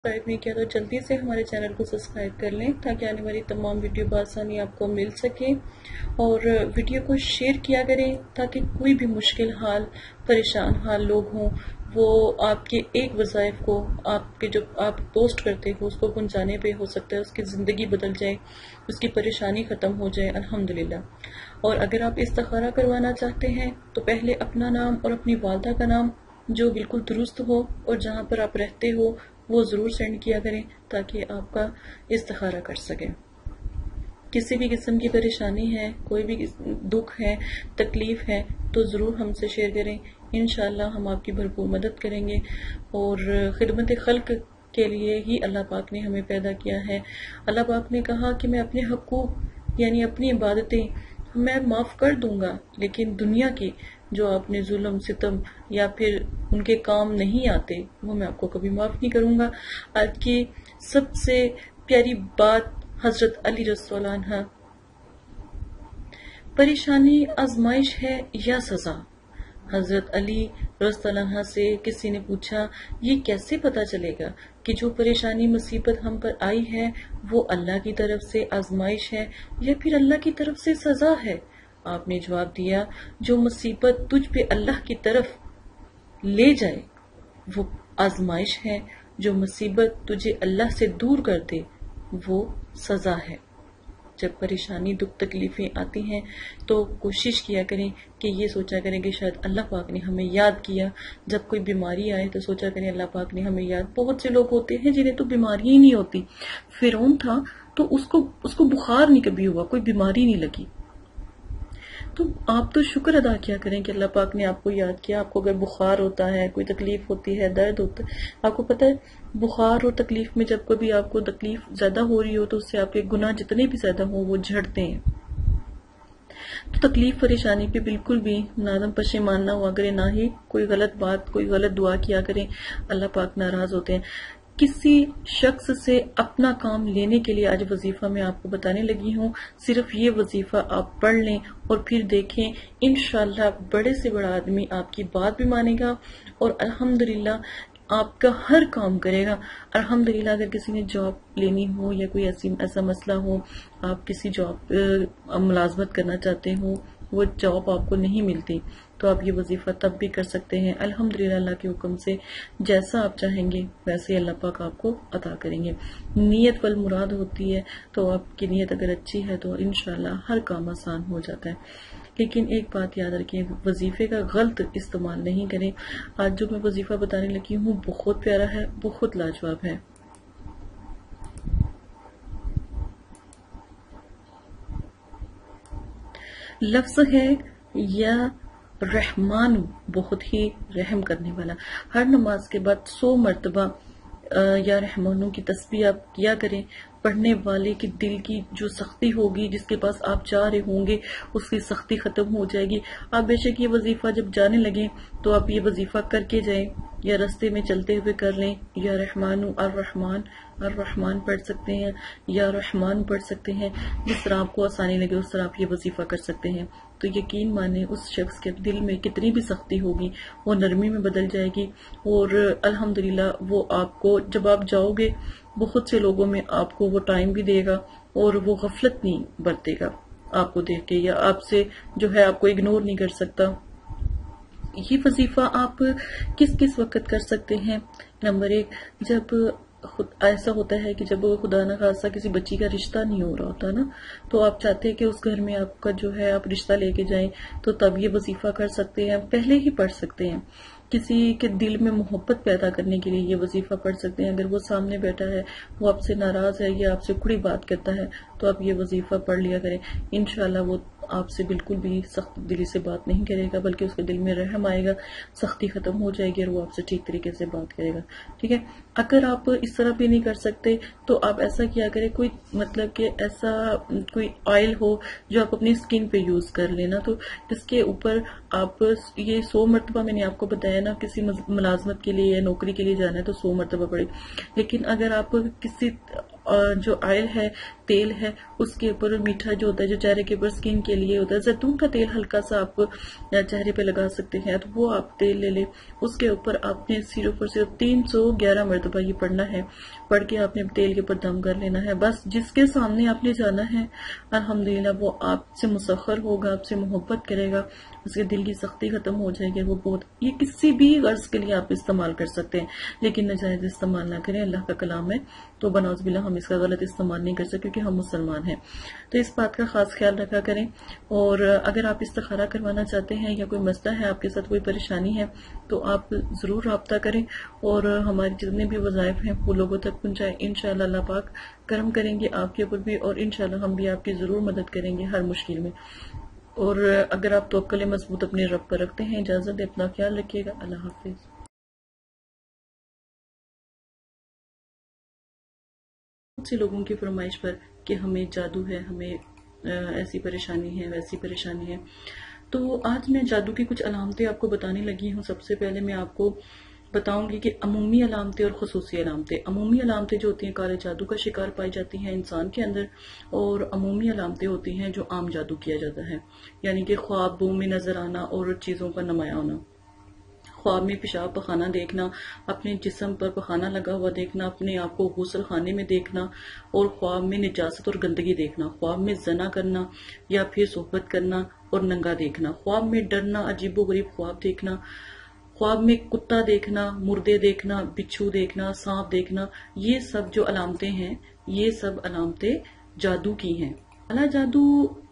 Subscribe نہیں کیا تو جلدی سے ہمارے چینل کو سبسکرائب کر لیں تاکہ آنے والی تمام ویڈیو بآسانی آپ کو مل سکے اور ویڈیو کو شیئر کیا کریں تاکہ کوئی بھی مشکل حال، پریشان حال لوگ ہوں، وہ آپ کے ایک وظائف کو، آپ کے جو آپ پوسٹ کرتے ہو، اس کو پہنچانے پہ ہو سکتا ہے، اس کی زندگی بدل جائے، اس کی پریشانی ختم ہو جائے، الحمدللہ۔ اور اگر آپ استخارہ کروانا چاہتے ہیں تو پہلے اپنا نام اور اپنی والدہ کا نام جو بالکل درست ہو اور جہاں پر آپ رہتے ہو وہ ضرور سینڈ کیا کریں تاکہ آپ کا استخارہ کر سکیں۔ کسی بھی قسم کی پریشانی ہے، کوئی بھی دکھ ہے، تکلیف ہے، تو ضرور ہم سے شیئر کریں۔ انشاءاللہ ہم آپ کی بھرپور مدد کریں گے۔ اور خدمت خلق کے لیے ہی اللہ پاک نے ہمیں پیدا کیا ہے۔ اللہ پاک نے کہا کہ میں اپنے حقوق یعنی اپنی عبادتیں، میں معاف کر دوں گا، لیکن دنیا کی جو آپ نے ظلم، ستم یا پھر ان کے کام نہیں آتے، وہ میں آپ کو کبھی معاف نہیں کروں گا۔ آج کی سب سے پیاری بات حضرت علی رسول عنہ۔ پریشانی، آزمائش ہے یا سزا؟ حضرت علی رسول عنہ سے کسی نے پوچھا، یہ کیسے پتا چلے گا کہ جو پریشانی، مصیبت ہم پر آئی ہے، وہ اللہ کی طرف سے آزمائش ہے یا پھر اللہ کی طرف سے سزا ہے؟ آپ نے جواب دیا، جو مصیبت تجھ پہ اللہ کی طرف لے جائے، وہ آزمائش ہے۔ جو مصیبت تجھے اللہ سے دور کر دے، وہ سزا ہے۔ جب پریشانی، دکھ، تکلیفیں آتی ہیں، تو کوشش کیا کریں کہ یہ سوچا کریں کہ شاید اللہ پاک نے ہمیں یاد کیا۔ جب کوئی بیماری آئے تو سوچا کریں اللہ پاک نے ہمیں یاد۔ بہت سے لوگ ہوتے ہیں جنہیں تو بیماری ہی نہیں ہوتی۔ فرون تھا تو اس کو اس کو بخار نہیں کبھی ہوا، کوئی بیماری نہیں لگی۔ تو آپ تو شکر ادا کیا کریں کہ اللہ پاک نے آپ کو یاد کیا، آپ کو اگر بخار ہوتا ہے، کوئی تکلیف ہوتی ہے، درد ہوتا ہے، آپ کو پتہ ہے، بخار اور تکلیف میں جب کبھی آپ کو تکلیف زیادہ ہو رہی ہو تو اس سے آپ کے گناہ جتنے بھی زیادہ ہوں وہ جھڑتے ہیں۔ تو تکلیف پریشانی پہ بالکل بھی نادم پشے ماننا ہوا کرے نہ ہی کوئی غلط بات، کوئی غلط دعا کیا کریں، اللہ پاک ناراض ہوتے ہیں۔ کسی شخص سے اپنا کام لینے کے لیے آج وظیفہ میں آپ کو بتانے لگی ہوں۔ صرف یہ وظیفہ آپ پڑھ لیں اور پھر دیکھیں، انشاءاللہ بڑے سے بڑا آدمی آپ کی بات بھی مانے گا اور الحمدللہ آپ کا ہر کام کرے گا۔ الحمدللہ اگر کسی نے جاب لینی ہو یا کوئی ایسی ایسا مسئلہ ہو، آپ کسی جاب ملازمت کرنا چاہتے ہوں، وہ جاب آپ کو نہیں ملتی۔ تو آپ یہ وظیفہ تب بھی کر سکتے ہیں، الحمدللہ اللہ کے حکم سے، جیسا آپ چاہیں گے، ویسے اللہ پاک آپ کو عطا کریں گے۔ نیت والمراد ہوتی ہے تو آپ کی نیت اگر اچھی ہے تو انشاءاللہ ہر کام آسان ہو جاتا ہے۔ لیکن ایک بات یاد رکھیں، وظیفے کا غلط استعمال نہیں کریں۔ آج جو میں وظیفہ بتانے لگی ہوں، بہت پیارا ہے، بہت لاجواب ہے۔ لفظ ہے یا رحمان بہت ہی رحم کرنے والا۔ ہر نماز کے بعد سو مرتبہ یا رحمانوں کی تسبیح آپ کیا کریں۔ پڑھنے والے کی دل کی جو سختی ہوگی، جس کے پاس آپ جا رہے ہوں گے، اس کی سختی ختم ہو جائے گی۔ آپ بے شک یہ وظیفہ جب جانے لگیں تو آپ یہ وظیفہ کر کے جائیں۔ یا رستے میں چلتے ہوئے کر لیں۔ یا رحمان الرحمان الرحمان پڑھ سکتے ہیں۔ یا رحمان پڑھ سکتے ہیں۔ جس طرح آپ کو آسانی لگے اس طرح آپ یہ وظیفہ کر سکتے ہیں۔ تو یقین مانے اس شخص کے دل میں کتنی بھی سختی ہوگی، وہ نرمی میں بدل جائے گی۔ اور الحمدللہ وہ آپ کو جب آپ جاؤ گے، بہت سے لوگوں میں آپ کو وہ ٹائم بھی دے گا اور وہ غفلت نہیں برتے گا۔ آپ کو دیکھ کے یا آپ سے جو ہے آپ کو اگنور نہیں کر سکتا۔ یہ وظیفہ آپ کس کس وقت کر سکتے ہیں؟ نمبر ایک، جب ایسا ہوتا ہے کہ جب خدا نہ خاصا کسی بچی کا رشتہ نہیں ہو رہا ہوتا نا، تو آپ چاہتے ہیں کہ اس گھر میں آپ کا جو ہے، آپ رشتہ لے کے جائیں، تو تب یہ وظیفہ کر سکتے ہیں، پہلے ہی پڑھ سکتے ہیں۔ کسی کے دل میں محبت پیدا کرنے کے لیے یہ وظیفہ پڑھ سکتے ہیں۔ اگر وہ سامنے بیٹھا ہے، وہ آپ سے ناراض ہے یا آپ سے کڑی بات کرتا ہے، تو آپ یہ وظیفہ پڑھ لیا کریں۔ انشاءاللہ وہ آپ سے بالکل بھی سخت دلی سے بات نہیں کرے گا، بلکہ اس کے دل میں رحم آئے گا، سختی ختم ہو جائے گی اور وہ آپ سے ٹھیک طریقے سے بات کرے گا۔ ٹھیک ہے؟ اگر آپ اس طرح بھی نہیں کر سکتے، تو آپ ایسا کیا کریں، کوئی مطلب کہ ایسا کوئی آئل ہو جو آپ اپنی اسکن پہ یوز کر لینا تو اس کے اوپر آپ یہ سو مرتبہ میں نے آپ کو بتایا نا، کسی ملازمت کے لیے یا نوکری کے لیے جانا ہے تو سو مرتبہ پڑے۔ لیکن اگر آپ کسی جو آئل ہے تیل ہے، اس کے اوپر میٹھا جو ہوتا ہے، جو چہرے کے اوپر سکن کے لیے ہوتا ہے، زیتون کا تیل ہلکا سا آپ چہرے پہ لگا سکتے ہیں، تو وہ آپ تیل لے لیں۔ اس کے اوپر آپ نے صرف اور صرف تین سو گیارہ مرتبہ یہ پڑھنا ہے۔ پڑھ کے آپ نے تیل کے اوپر دم کر لینا ہے۔ بس جس کے سامنے آپ نے جانا ہے، الحمدللہ وہ آپ سے مسخر ہوگا، آپ سے محبت کرے گا، اس کے دل کی سختی ختم ہو جائے گی، وہ بہت، یہ کسی بھی غرض کے لیے آپ استعمال کر سکتے ہیں، لیکن نجائز استعمال نہ کریں۔ اللہ کا کلام ہے تو بناؤز بلا ہم اس کا غلط استعمال نہیں کر سکتے کیونکہ ہم مسلمان ہیں۔ تو اس بات کا خاص خیال رکھا کریں۔ اور اگر آپ استخارہ کروانا چاہتے ہیں یا کوئی مسئلہ ہے، آپ کے ساتھ کوئی پریشانی ہے، تو آپ ضرور رابطہ کریں۔ اور ہمارے جتنے بھی وظائف ہیں، وہ لوگوں تک پہنچائیں۔ انشاءاللہ اللہ پاک کرم کریں گے آپ کے اوپر بھی، اور انشاءاللہ ہم بھی آپ کی ضرور مدد کریں گے ہر مشکل میں۔ اور اگر آپ توکل مضبوط اپنے رب پر رکھتے ہیں، اجازت دے اپنا خیال رکھیے گا۔ اللہ حافظ۔ سے لوگوں کی فرمائش پر کہ ہمیں جادو ہے، ہمیں ایسی پریشانی ہے، ویسی پریشانی ہے۔ تو آج میں جادو کی کچھ علامتیں آپ کو بتانے لگی ہوں۔ سب سے پہلے میں آپ کو بتاؤں گی کہ عمومی علامتیں اور خصوصی علامتیں۔ عمومی علامتیں جو ہوتی ہیں کالے جادو کا شکار پائی جاتی ہیں انسان کے اندر، اور عمومی علامتیں ہوتی ہیں جو عام جادو کیا جاتا ہے۔ یعنی کہ خواب بو میں نظر آنا اور چیزوں کا نمایاں ہونا۔ خواب میں پیشاب پخانہ دیکھنا، اپنے جسم پر پخانہ لگا ہوا دیکھنا، اپنے آپ کو غسل خانے میں دیکھنا، اور خواب میں نجاست اور گندگی دیکھنا خواب میں زنا کرنا یا پھر صحبت کرنا اور ننگا دیکھنا خواب میں ڈرنا، عجیب و غریب خواب دیکھنا خواب میں کتا دیکھنا، مردے دیکھنا، بچھو دیکھنا، سانپ دیکھنا، یہ سب جو علامتیں ہیں، یہ سب علامتیں جادو کی ہیں۔ کالا جادو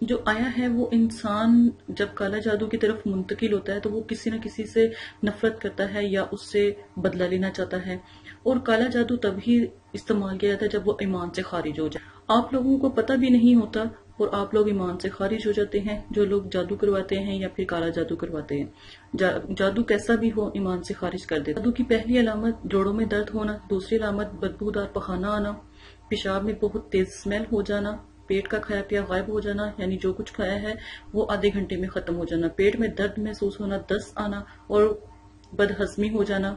جو آیا ہے وہ انسان جب کالا جادو کی طرف منتقل ہوتا ہے تو وہ کسی نہ کسی سے نفرت کرتا ہے یا اس سے بدلہ لینا چاہتا ہے۔ اور کالا جادو تب ہی استعمال کیا جاتا ہے جب وہ ایمان سے خارج ہو جائے۔ آپ لوگوں کو پتہ بھی نہیں ہوتا اور آپ لوگ ایمان سے خارج ہو جاتے ہیں جو لوگ جادو کرواتے ہیں یا پھر کالا جادو کرواتے ہیں۔ جادو کیسا بھی ہو ایمان سے خارج کر دے جادو کی پہلی علامت جوڑوں میں درد ہونا، دوسری علامت بدبودار پخانہ آنا، پیشاب میں بہت تیز سمیل ہو جانا پیٹ کا کھایا پیا غائب ہو جانا یعنی جو کچھ کھایا ہے، وہ آدھے گھنٹے میں ختم ہو جانا۔ پیٹ میں درد محسوس ہونا دست آنا اور بدہضمی ہو جانا۔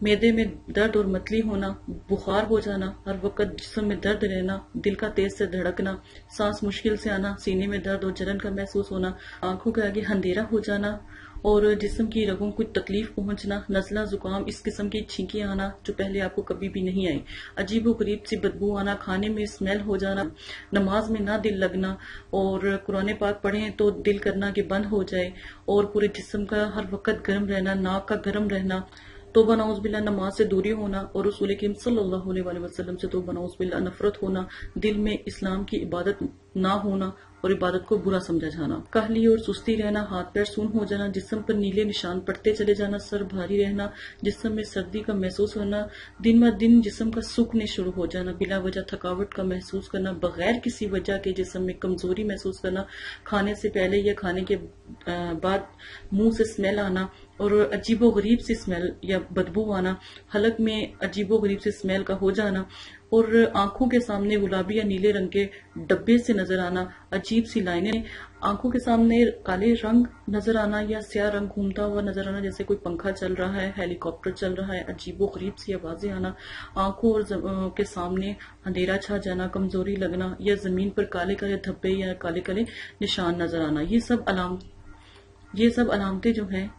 میدے میں درد اور متلی ہونا، بخار ہو جانا۔ ہر وقت جسم میں درد رہنا، دل کا تیز سے دھڑکنا، سانس مشکل سے آنا، سینے میں درد اور جلن کا محسوس ہونا، آنکھوں کے آگے اندھیرا ہو جانا۔ اور جسم کی رگوں کو تکلیف پہنچنا، نزلہ زکام، اس قسم کی چھینکی آنا جو پہلے آپ کو کبھی بھی نہیں آئی عجیب و غریب سی بدبو آنا، کھانے میں اسمیل ہو جانا، نماز میں نہ دل لگنا اور قرآن پاک پڑھیں تو دل کرنا کہ بند ہو جائے اور پورے جسم کا ہر وقت گرم رہنا، ناک کا گرم رہنا، توبہ نعوذ باللہ نماز سے دوری ہونا اور رسول کریم صلی اللہ علیہ وسلم سے توبہ نعوذ باللہ نفرت ہونا، دل میں اسلام کی عبادت نہ ہونا اور عبادت کو برا سمجھا جانا۔ کاہلی اور سستی رہنا، ہاتھ پیر سون ہو جانا، جسم پر نیلے نشان پڑتے چلے جانا، سر بھاری رہنا، جسم میں سردی کا محسوس ہونا، دن ب دن جسم کا سوکھنے شروع ہو جانا، بلا وجہ تھکاوٹ کا محسوس کرنا، بغیر کسی وجہ کے جسم میں کمزوری محسوس کرنا، کھانے سے پہلے یا کھانے کے بعد منہ سے اسمیل آنا اور عجیب و غریب سی اسمیل یا بدبو آنا، حلق میں عجیب و غریب سی اسمیل کا ہو جانا، اور آنکھوں کے سامنے گلابی یا نیلے رنگ کے ڈبے سے نظر آنا، عجیب سی لائنیں، آنکھوں کے سامنے کالے رنگ نظر آنا یا سیاہ رنگ گھومتا ہوا نظر آنا، جیسے کوئی پنکھا چل رہا ہے ہیلی کاپٹر چل رہا ہے، عجیب و غریب سی آوازیں آنا، آنکھوں اور کے سامنے اندھیرا چھا جانا، کمزوری لگنا یا زمین پر کالے کالے دھبے یا کالے کالے نشان نظر آنا، یہ سب علام، یہ سب علامتیں جو ہیں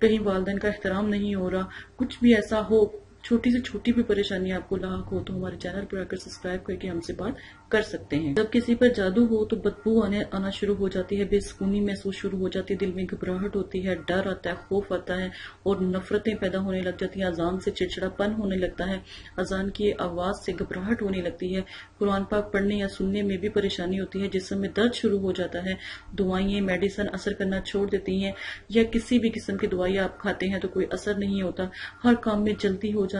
کہیں والدین کا احترام نہیں ہو رہا کچھ بھی ایسا ہو چھوٹی سے چھوٹی بھی پریشانی آپ کو لاحق ہو تو ہمارے چینل پر آ کر سبسکرائب کر کے ہم سے بات کر سکتے ہیں۔ جب کسی پر جادو ہو تو بدبو آنے، آنا شروع ہو جاتی ہے بے سکونی محسوس شروع ہو جاتی ہے، دل میں گھبراہٹ ہوتی ہے، ڈر آتا ہے، خوف آتا ہے اور نفرتیں پیدا ہونے لگ جاتی ہیں، اذان سے چڑچڑا پن ہونے لگتا ہے، اذان کی آواز سے گھبراہٹ ہونے لگتی ہے۔ قرآن پاک پڑھنے یا سننے میں بھی پریشانی ہوتی ہے، جسم میں درد شروع ہو جاتا ہے۔ دعائیں میڈیسن اثر کرنا چھوڑ دیتی ہیں یا کسی بھی قسم کی دوائی آپ کھاتے ہیں تو کوئی اثر نہیں ہوتا۔ ہر کام میں جلدی ہو جاتا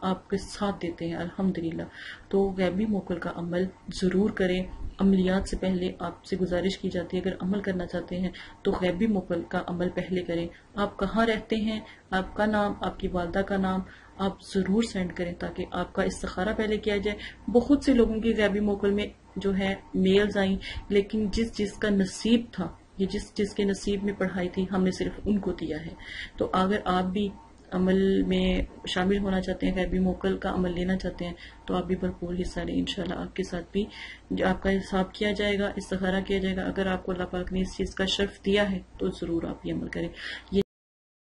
آپ کے ساتھ دیتے ہیں، الحمدللہ۔ تو غیبی موکل کا عمل ضرور کریں۔ عملیات سے پہلے آپ سے گزارش کی جاتی ہے۔ اگر عمل کرنا چاہتے ہیں تو غیبی موکل کا عمل پہلے کریں۔ آپ کہاں رہتے ہیں؟ آپ کا نام، آپ کی والدہ کا نام آپ ضرور سینڈ کریں تاکہ آپ کا استخارہ پہلے کیا جائے۔ بہت سے لوگوں کی غیبی موکل میں جو ہے میلز آئیں، لیکن جس جس کا نصیب تھا، یہ جس جس کے نصیب میں پڑھائی تھی، ہم نے صرف ان کو دیا ہے۔ تو اگر آپ بھی عمل میں شامل ہونا چاہتے ہیں، غیبی موکل کا عمل لینا چاہتے ہیں، تو آپ بھی بھرپور حصہ لیں۔ انشاءاللہ آپ کے ساتھ بھی آپ کا حساب کیا جائے گا، استخارہ کیا جائے گا۔ اگر آپ کو اللہ پاک نے اس چیز کا شرف دیا ہے، تو ضرور آپ یہ عمل کریں۔